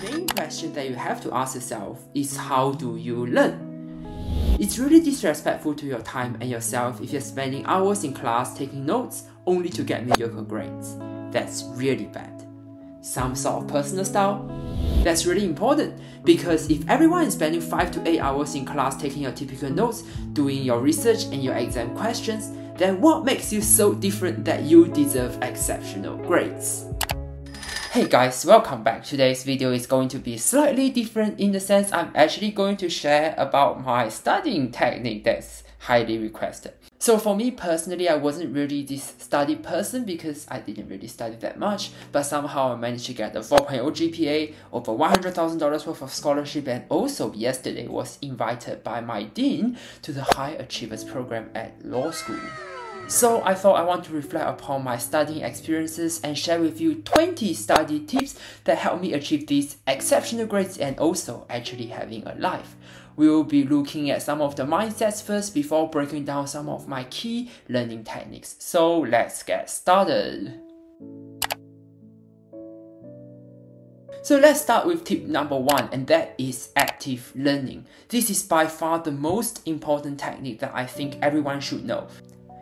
The main question that you have to ask yourself is how do you learn? It's really disrespectful to your time and yourself if you're spending hours in class taking notes only to get mediocre grades. That's really bad. Some sort of personal style? That's really important because if everyone is spending 5 to 8 hours in class taking your typical notes, doing your research and your exam questions, then what makes you so different that you deserve exceptional grades? Hey guys, welcome back. Today's video is going to be slightly different in the sense I'm actually going to share about my studying technique that's highly requested. So for me personally, I wasn't really this study person because I didn't really study that much, but somehow I managed to get a 4.0 GPA, over $100,000 worth of scholarship, and also yesterday was invited by my dean to the High Achievers program at law school. So I thought I want to reflect upon my studying experiences and share with you 20 study tips that helped me achieve these exceptional grades and also actually having a life. We will be looking at some of the mindsets first before breaking down some of my key learning techniques. So let's get started. So let's start with tip number one, and that is active learning. This is by far the most important technique that I think everyone should know.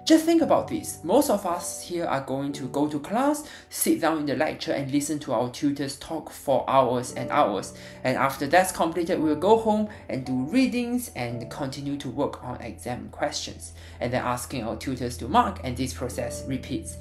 Just think about this. Most of us here are going to go to class, sit down in the lecture and listen to our tutors talk for hours and hours. And after that's completed, we'll go home and do readings and continue to work on exam questions. And then asking our tutors to mark and this process repeats.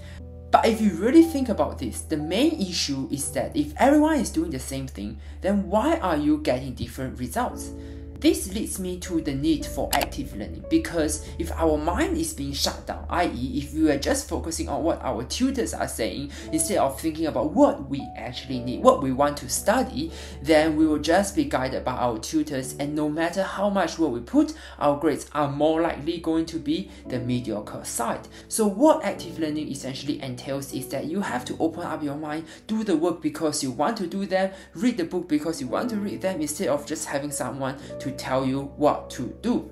But if you really think about this, the main issue is that if everyone is doing the same thing, then why are you getting different results? This leads me to the need for active learning because if our mind is being shut down, i.e., if we are just focusing on what our tutors are saying instead of thinking about what we actually need, what we want to study, then we will just be guided by our tutors, and no matter how much work we put, our grades are more likely going to be the mediocre side. So, what active learning essentially entails is that you have to open up your mind, do the work because you want to do them, read the book because you want to read them instead of just having someone to to tell you what to do.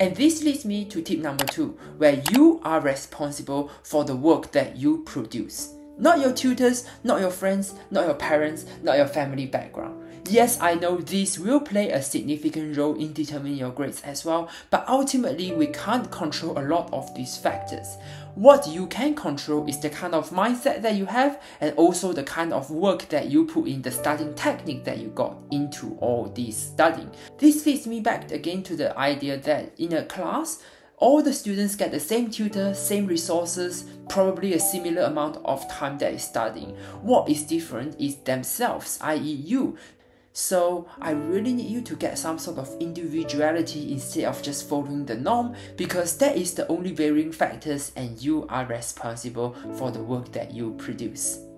And this leads me to tip number two, where you are responsible for the work that you produce. Not your tutors, not your friends, not your parents, not your family background. Yes, I know this will play a significant role in determining your grades as well, but ultimately we can't control a lot of these factors. What you can control is the kind of mindset that you have and also the kind of work that you put in the studying technique that you got into all this studying. This leads me back again to the idea that in a class, all the students get the same tutor, same resources, probably a similar amount of time that is studying. What is different is themselves, i.e., you. So I really need you to get some sort of individuality instead of just following the norm because that is the only varying factors and you are responsible for the work that you produce.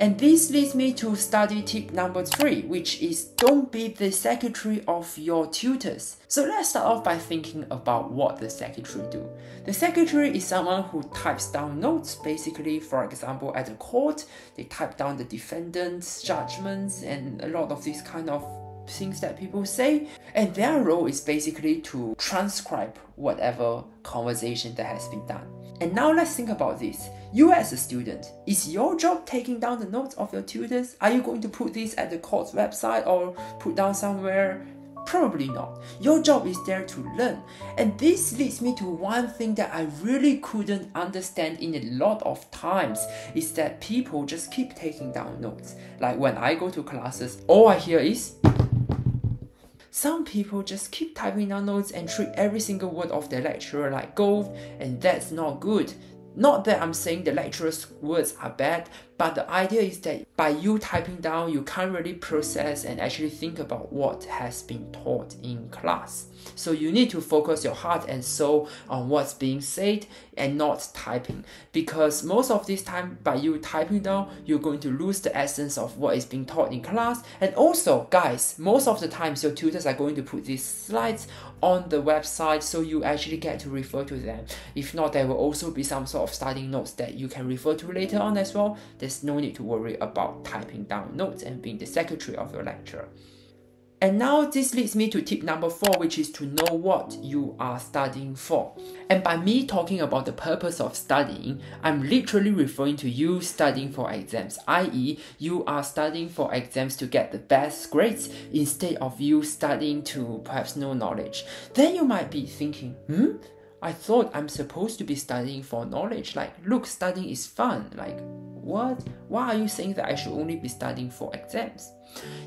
And this leads me to study tip number three, which is don't be the secretary of your tutors. So let's start off by thinking about what the secretary do. The secretary is someone who types down notes, basically, for example, at a court, they type down the defendant's judgments and a lot of these kind of things that people say. And their role is basically to transcribe whatever conversation that has been done. And now let's think about this. You as a student, is your job taking down the notes of your tutors? Are you going to put this at the court's website or put down somewhere? Probably not. Your job is there to learn. And this leads me to one thing that I really couldn't understand in a lot of times is that people just keep taking down notes. Like when I go to classes, all I hear is some people just keep typing down notes and treat every single word of their lecturer like gold, and that's not good. Not that I'm saying the lecturer's words are bad, but the idea is that by you typing down, you can't really process and actually think about what has been taught in class. So you need to focus your heart and soul on what's being said and not typing. Because most of this time, by you typing down, you're going to lose the essence of what is being taught in class. And also, guys, most of the times your tutors are going to put these slides on the website so you actually get to refer to them. If not, there will also be some sort of studying notes that you can refer to later on as well there's no need to worry about typing down notes and being the secretary of your lecturer. And now this leads me to tip number four, which is to know what you are studying for. And by me talking about the purpose of studying, I'm literally referring to you studying for exams, i.e., you are studying for exams to get the best grades instead of you studying to perhaps know knowledge. Then you might be thinking, hmm? I thought I'm supposed to be studying for knowledge. Like, look, studying is fun. Like, what? Why are you saying that I should only be studying for exams?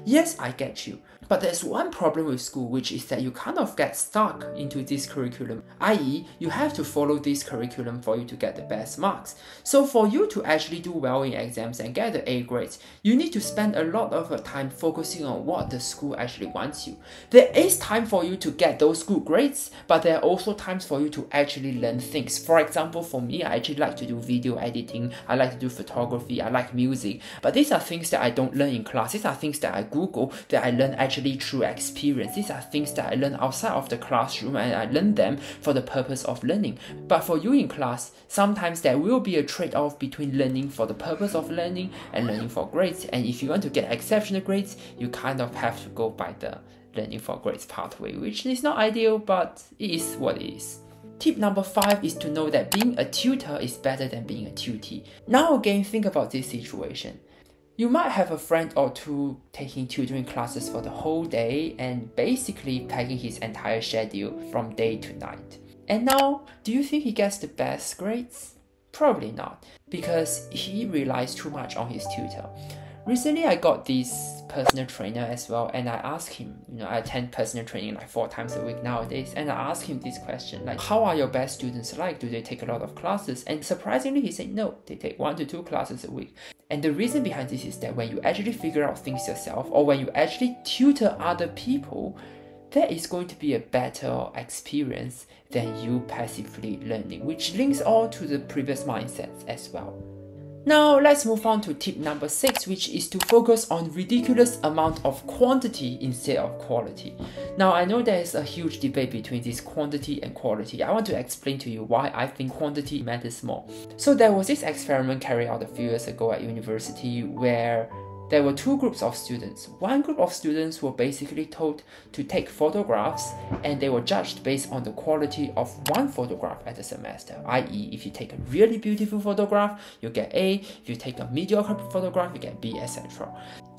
Yes, I get you. But there's one problem with school, which is that you kind of get stuck into this curriculum, i.e., you have to follow this curriculum for you to get the best marks. So, for you to actually do well in exams and get the A grades, you need to spend a lot of uh, time focusing on what the school actually wants you. There is time for you to get those good grades, but there are also times for you to actually learn things. For example, for me, I actually like to do video editing, I like to do photography, I like music, but these are things that I don't learn in class. These are things that I Google that I learn actually actually through experience. These are things that I learned outside of the classroom and I learned them for the purpose of learning. But for you in class, sometimes there will be a trade off between learning for the purpose of learning and learning for grades. And if you want to get exceptional grades, you kind of have to go by the learning for grades pathway, which is not ideal, but it is what it is. Tip number five is to know that being a tutor is better than being a tutee. Now again, think about this situation. You might have a friend or two taking tutoring classes for the whole day and basically packing his entire schedule from day to night. And now, do you think he gets the best grades? Probably not, because he relies too much on his tutor. Recently, I got this personal trainer as well, and I asked him, you know, I attend personal training like four times a week nowadays, and I asked him this question, like, how are your best students like? Do they take a lot of classes? And surprisingly, he said no, they take one to two classes a week. And the reason behind this is that when you actually figure out things yourself, or when you actually tutor other people, that is going to be a better experience than you passively learning, which links all to the previous mindsets as well. Now let's move on to tip number six, which is to focus on ridiculous amount of quantity instead of quality. Now I know there is a huge debate between this quantity and quality. I want to explain to you why I think quantity matters more. So there was this experiment carried out a few years ago at university where there were two groups of students. One group of students were basically told to take photographs and they were judged based on the quality of one photograph at the semester. i.e., if you take a really beautiful photograph, you get A, if you take a mediocre photograph, you get B, etc.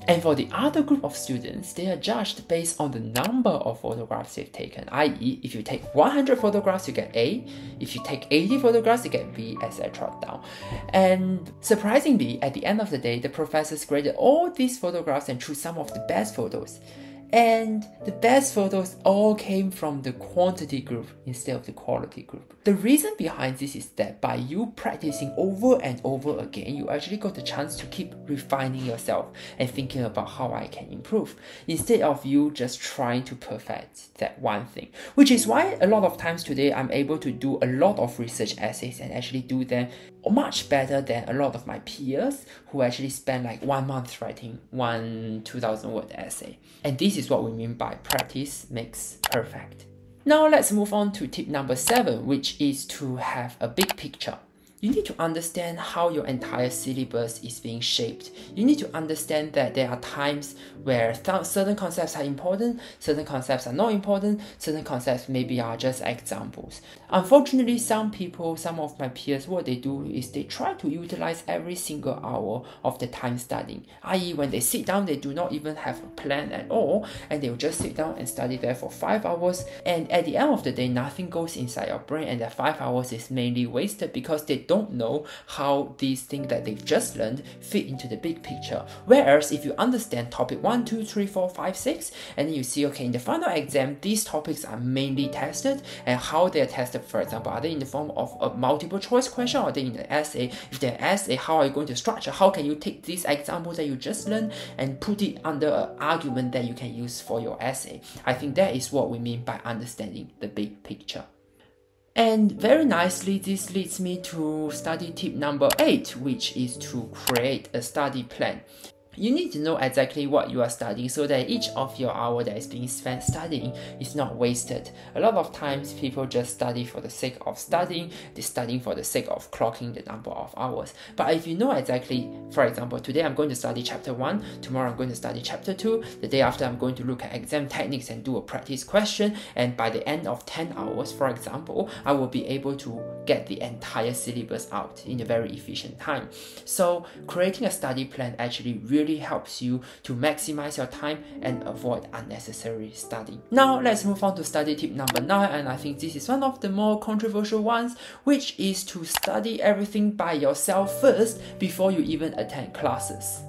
And for the other group of students, they are judged based on the number of photographs they've taken, i.e., if you take 100 photographs, you get A, if you take 80 photographs, you get B, etc. down. And surprisingly, at the end of the day, the professors graded all these photographs and chose some of the best photos. And the best photos all came from the quantity group instead of the quality group. The reason behind this is that by you practicing over and over again, you actually got the chance to keep refining yourself and thinking about how I can improve instead of you just trying to perfect that one thing. Which is why a lot of times today I'm able to do a lot of research essays and actually do them much better than a lot of my peers who actually spend like one month writing one 2000 word essay. And this is what we mean by practice makes perfect. Now let's move on to tip number seven, which is to have a big picture you need to understand how your entire syllabus is being shaped. You need to understand that there are times where th- certain concepts are important, certain concepts are not important, certain concepts maybe are just examples. Unfortunately, some people, some of my peers, what they do is they try to utilize every single hour of the time studying, i.e., when they sit down, they do not even have a plan at all, and they will just sit down and study there for five hours. And at the end of the day, nothing goes inside your brain, and that five hours is mainly wasted because they don't know how these things that they've just learned fit into the big picture. Whereas if you understand topic 1, 2, 3, 4, 5, 6, and then you see, okay, in the final exam, these topics are mainly tested, and how they're tested, for example, are they in the form of a multiple choice question, or are they in the essay? If they're essay, how are you going to structure? How can you take these examples that you just learned and put it under an argument that you can use for your essay? I think that is what we mean by understanding the big picture. And very nicely, this leads me to study tip number eight, which is to create a study plan. You need to know exactly what you are studying so that each of your hour that is being spent studying is not wasted. A lot of times people just study for the sake of studying, they're studying for the sake of clocking the number of hours. But if you know exactly, for example, today I'm going to study chapter 1, tomorrow I'm going to study chapter 2, the day after I'm going to look at exam techniques and do a practice question, and by the end of 10 hours, for example, I will be able to get the entire syllabus out in a very efficient time. So creating a study plan actually really helps you to maximize your time and avoid unnecessary study. Now let's move on to study tip number 9 and I think this is one of the more controversial ones which is to study everything by yourself first before you even attend classes.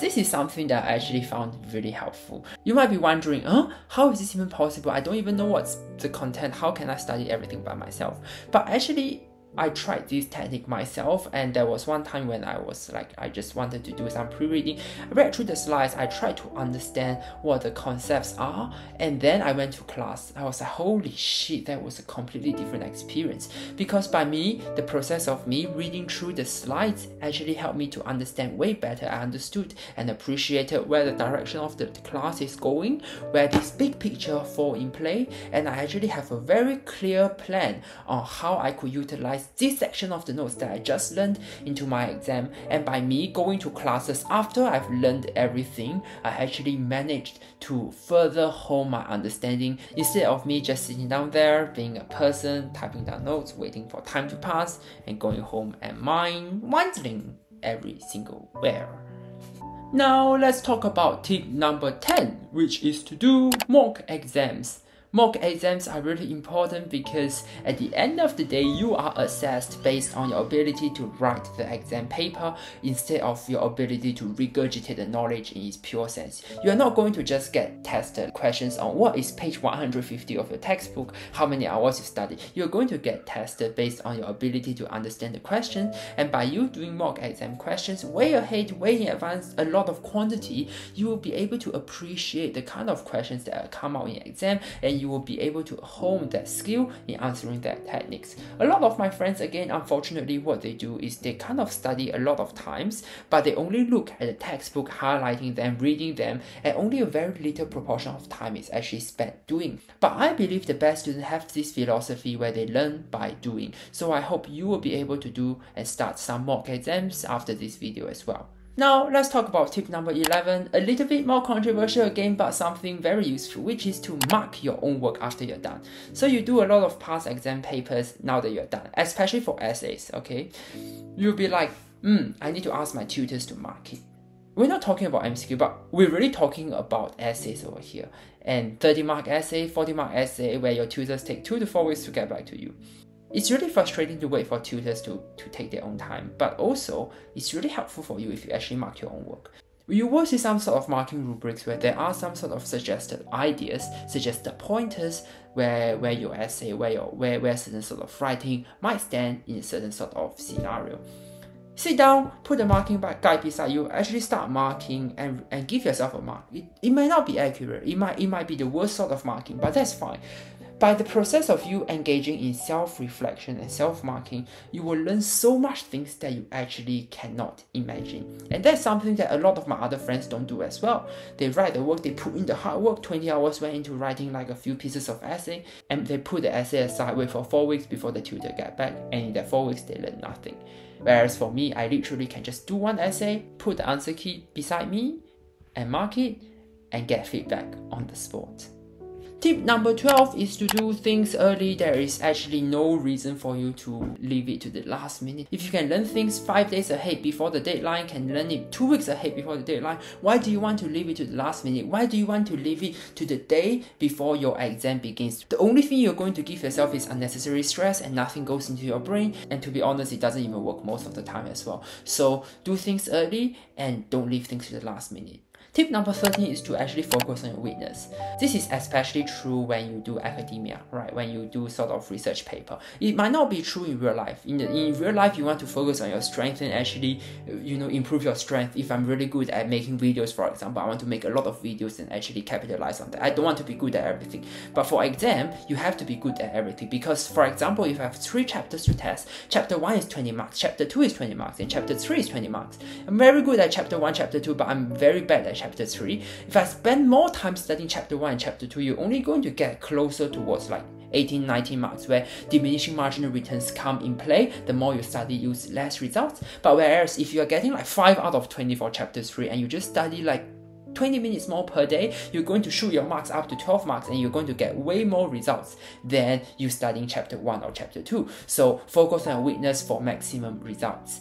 This is something that I actually found really helpful. You might be wondering, huh? How is this even possible? I don't even know what's the content. How can I study everything by myself? But actually, I tried this technique myself, and there was one time when I was like, I just wanted to do some pre-reading. I read through the slides, I tried to understand what the concepts are, and then I went to class. I was like, holy shit, that was a completely different experience. Because by me, the process of me reading through the slides actually helped me to understand way better. I understood and appreciated where the direction of the class is going, where this big picture fall in play, and I actually have a very clear plan on how I could utilize this section of the notes that I just learned into my exam and by me going to classes after I've learned everything, I actually managed to further hone my understanding instead of me just sitting down there being a person, typing down notes, waiting for time to pass and going home and mind wandering every single where. Now let's talk about tip number 10, which is to do mock exams. Mock exams are really important because at the end of the day, you are assessed based on your ability to write the exam paper instead of your ability to regurgitate the knowledge in its pure sense. You are not going to just get tested questions on what is page 150 of your textbook, how many hours you studied. You're going to get tested based on your ability to understand the question, and by you doing mock exam questions way ahead, way in advance, a lot of quantity, you will be able to appreciate the kind of questions that come out in exam and you you will be able to hone that skill in answering that techniques. A lot of my friends, again, unfortunately, what they do is they kind of study a lot of times, but they only look at the textbook, highlighting them, reading them, and only a very little proportion of time is actually spent doing. But I believe the best students have this philosophy where they learn by doing. So I hope you will be able to do and start some mock exams after this video as well. Now, let's talk about tip number 11, a little bit more controversial again, but something very useful, which is to mark your own work after you're done. So you do a lot of past exam papers now that you're done, especially for essays, okay? You'll be like, hmm, I need to ask my tutors to mark it. We're not talking about MCQ, but we're really talking about essays over here. And 30 mark essay, 40 mark essay, where your tutors take two to four weeks to get back to you it's really frustrating to wait for tutors to, to take their own time, but also it's really helpful for you if you actually mark your own work. You will see some sort of marking rubrics where there are some sort of suggested ideas, suggested pointers where where your essay, where your where, where certain sort of writing might stand in a certain sort of scenario. Sit down, put the marking guide beside you, actually start marking and, and give yourself a mark. It, it might not be accurate, it might it might be the worst sort of marking, but that's fine. By the process of you engaging in self-reflection and self-marking, you will learn so much things that you actually cannot imagine. And that's something that a lot of my other friends don't do as well. They write the work, they put in the hard work, 20 hours went into writing like a few pieces of essay, and they put the essay aside, wait for four weeks before the tutor get back, and in that four weeks they learn nothing. Whereas for me, I literally can just do one essay, put the answer key beside me, and mark it, and get feedback on the spot. Tip number 12 is to do things early. There is actually no reason for you to leave it to the last minute. If you can learn things 5 days ahead before the deadline, can learn it 2 weeks ahead before the deadline, why do you want to leave it to the last minute? Why do you want to leave it to the day before your exam begins? The only thing you're going to give yourself is unnecessary stress and nothing goes into your brain. And to be honest, it doesn't even work most of the time as well. So do things early and don't leave things to the last minute. Tip number 13 is to actually focus on your weakness. This is especially true when you do academia, right? When you do sort of research paper. It might not be true in real life. In, in real life, you want to focus on your strength and actually, uh, you know, improve your strength. If I'm really good at making videos, for example, I want to make a lot of videos and actually capitalize on that. I don't want to be good at everything. But for exam, you have to be good at everything because, for example, if I have three chapters to test, chapter 1 is 20 marks, chapter 2 is 20 marks, and chapter 3 is 20 marks. I'm very good at chapter 1, chapter 2, but I'm very bad at chapter 3. If I spend more time studying chapter 1 and chapter 2, you're only going to get closer towards like 18, 19 marks where diminishing marginal returns come in play. The more you study, you less results. But whereas if you're getting like 5 out of 20 for chapter 3 and you just study like 20 minutes more per day, you're going to shoot your marks up to 12 marks and you're going to get way more results than you studying chapter 1 or chapter 2. So focus on weakness for maximum results.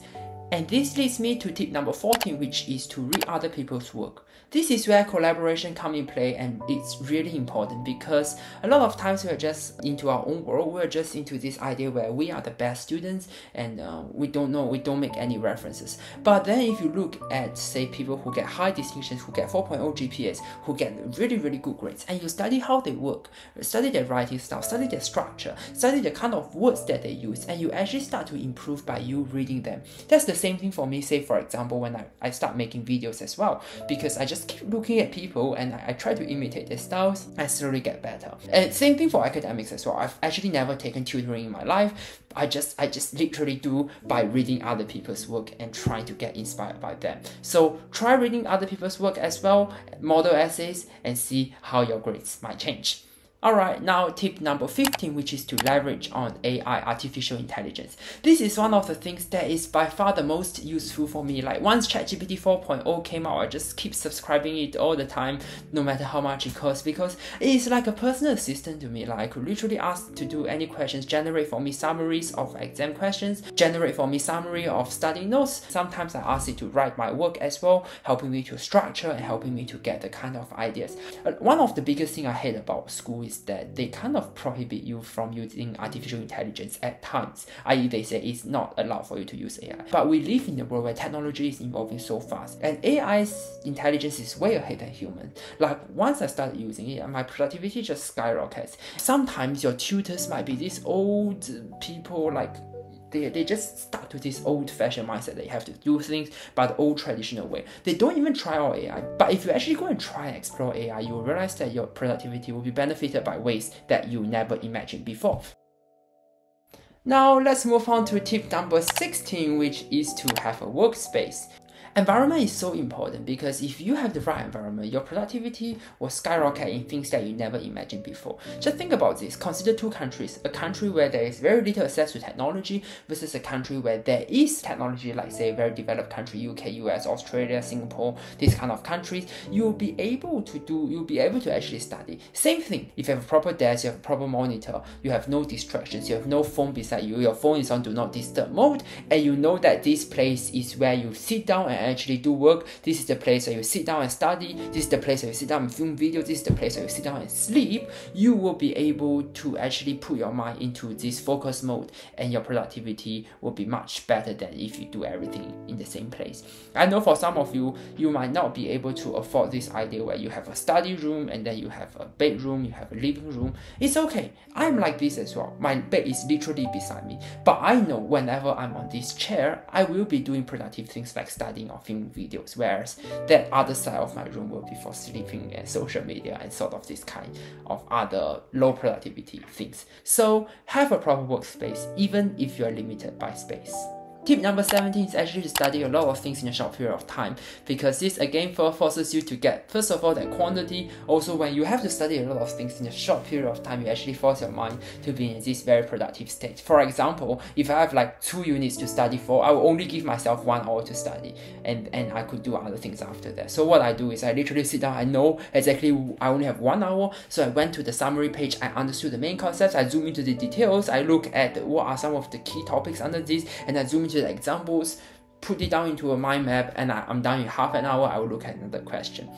And this leads me to tip number 14, which is to read other people's work. This is where collaboration come in play and it's really important because a lot of times we're just into our own world, we're just into this idea where we are the best students and uh, we don't know, we don't make any references. But then if you look at say people who get high distinctions, who get 4.0 GPAs, who get really, really good grades, and you study how they work, study their writing style, study their structure, study the kind of words that they use, and you actually start to improve by you reading them. That's the the same thing for me, say for example, when I, I start making videos as well, because I just keep looking at people and I, I try to imitate their styles, I slowly get better. And same thing for academics as well. I've actually never taken tutoring in my life. I just I just literally do by reading other people's work and trying to get inspired by them. So try reading other people's work as well, model essays, and see how your grades might change. Alright, now tip number 15, which is to leverage on AI, artificial intelligence. This is one of the things that is by far the most useful for me. Like once ChatGPT 4.0 came out, I just keep subscribing it all the time, no matter how much it costs, because it is like a personal assistant to me. Like I could literally ask to do any questions, generate for me summaries of exam questions, generate for me summary of study notes. Sometimes I ask it to write my work as well, helping me to structure and helping me to get the kind of ideas. Uh, one of the biggest thing I hate about school is that they kind of prohibit you from using artificial intelligence at times, i.e., they say it's not allowed for you to use AI. But we live in a world where technology is evolving so fast, and AI's intelligence is way ahead than human. Like once I started using it, my productivity just skyrockets. Sometimes your tutors might be these old people like they, they just stuck to this old fashioned mindset that you have to do things by the old traditional way. They don't even try out AI. But if you actually go and try and explore AI, you will realize that your productivity will be benefited by ways that you never imagined before. Now let's move on to tip number 16, which is to have a workspace. Environment is so important because if you have the right environment, your productivity will skyrocket in things that you never imagined before. Just think about this. Consider two countries. A country where there is very little access to technology versus a country where there is technology, like say very developed country, UK, US, Australia, Singapore, these kind of countries, you'll be able to do, you'll be able to actually study. Same thing, if you have a proper desk, you have a proper monitor, you have no distractions, you have no phone beside you, your phone is on do not disturb mode, and you know that this place is where you sit down and actually do work. This is the place where you sit down and study. This is the place where you sit down and film videos. This is the place where you sit down and sleep. You will be able to actually put your mind into this focus mode and your productivity will be much better than if you do everything in the same place. I know for some of you, you might not be able to afford this idea where you have a study room and then you have a bedroom, you have a living room. It's okay. I'm like this as well. My bed is literally beside me. But I know whenever I'm on this chair, I will be doing productive things like studying or filming videos, whereas that other side of my room will be for sleeping and social media and sort of this kind of other low productivity things. So have a proper workspace even if you are limited by space. Tip number 17 is actually to study a lot of things in a short period of time because this again forces you to get first of all that quantity also when you have to study a lot of things in a short period of time you actually force your mind to be in this very productive state. For example, if I have like two units to study for, I will only give myself one hour to study and, and I could do other things after that. So what I do is I literally sit down, I know exactly I only have one hour so I went to the summary page, I understood the main concepts, I zoom into the details, I look at what are some of the key topics under this and I zoom into examples, put it down into a mind map, and I, I'm done in half an hour. I will look at another question.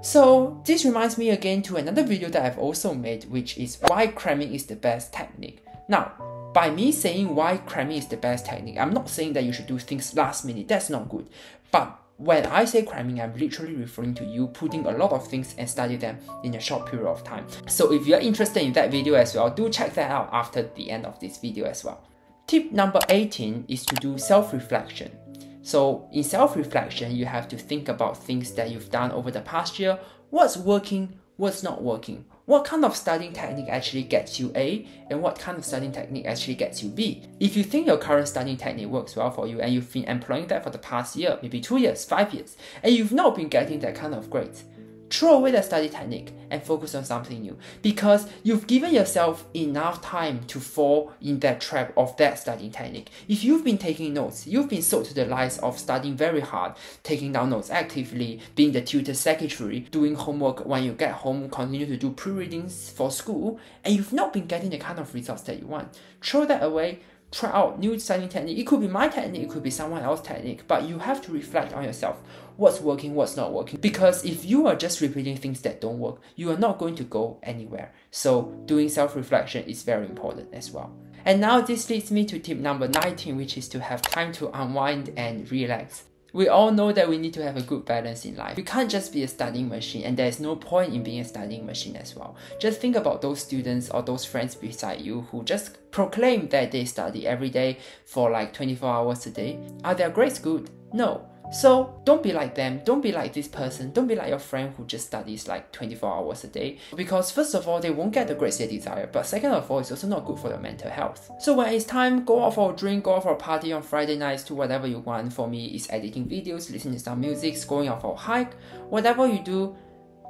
So this reminds me again to another video that I've also made, which is why cramming is the best technique. Now, by me saying why cramming is the best technique, I'm not saying that you should do things last minute. That's not good. But when I say cramming, I'm literally referring to you putting a lot of things and study them in a short period of time. So if you're interested in that video as well, do check that out after the end of this video as well. Tip number 18 is to do self-reflection. So in self-reflection, you have to think about things that you've done over the past year, what's working, what's not working, what kind of studying technique actually gets you A and what kind of studying technique actually gets you B. If you think your current studying technique works well for you and you've been employing that for the past year, maybe two years, five years, and you've not been getting that kind of grades, throw away the study technique and focus on something new because you've given yourself enough time to fall in that trap of that studying technique. If you've been taking notes, you've been sold to the lies of studying very hard, taking down notes actively, being the tutor secretary, doing homework when you get home, continue to do pre-readings for school, and you've not been getting the kind of results that you want. Throw that away, try out new studying technique. It could be my technique, it could be someone else's technique, but you have to reflect on yourself. What's working, what's not working. Because if you are just repeating things that don't work, you are not going to go anywhere. So doing self-reflection is very important as well. And now this leads me to tip number 19, which is to have time to unwind and relax. We all know that we need to have a good balance in life. You can't just be a studying machine, and there's no point in being a studying machine as well. Just think about those students or those friends beside you who just proclaim that they study every day for like 24 hours a day. Are their grades good? No. So don't be like them, don't be like this person, don't be like your friend who just studies like 24 hours a day. Because first of all, they won't get the grades they desire, but second of all, it's also not good for your mental health. So when it's time, go out for a drink, go out for a party on Friday nights, to whatever you want. For me, it's editing videos, listening to some music, going out for a hike, whatever you do,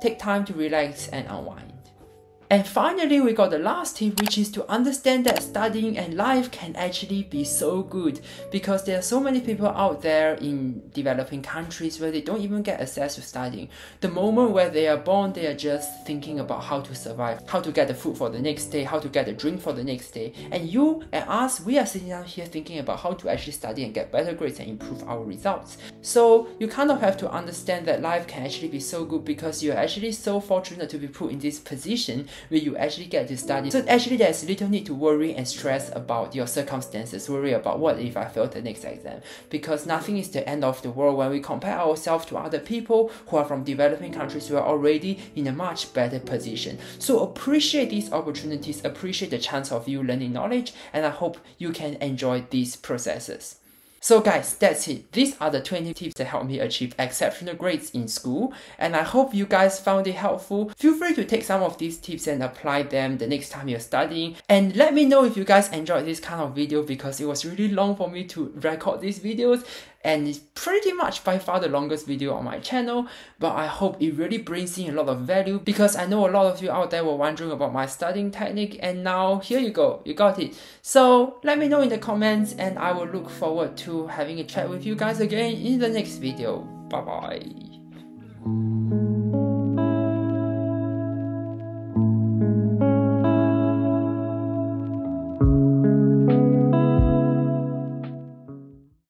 take time to relax and unwind. And finally, we got the last tip, which is to understand that studying and life can actually be so good because there are so many people out there in developing countries where they don't even get access to studying. The moment where they are born, they are just thinking about how to survive, how to get the food for the next day, how to get the drink for the next day. And you and us, we are sitting down here thinking about how to actually study and get better grades and improve our results. So you kind of have to understand that life can actually be so good because you're actually so fortunate to be put in this position where you actually get to study. So actually there's little need to worry and stress about your circumstances, worry about what if I fail the next exam. Because nothing is the end of the world when we compare ourselves to other people who are from developing countries who are already in a much better position. So appreciate these opportunities, appreciate the chance of you learning knowledge, and I hope you can enjoy these processes. So guys, that's it. These are the 20 tips that helped me achieve exceptional grades in school and I hope you guys found it helpful. Feel free to take some of these tips and apply them the next time you're studying and let me know if you guys enjoyed this kind of video because it was really long for me to record these videos and it's pretty much by far the longest video on my channel but I hope it really brings in a lot of value because I know a lot of you out there were wondering about my studying technique and now here you go you got it. So let me know in the comments and I will look forward to having a chat with you guys again in the next video. Bye bye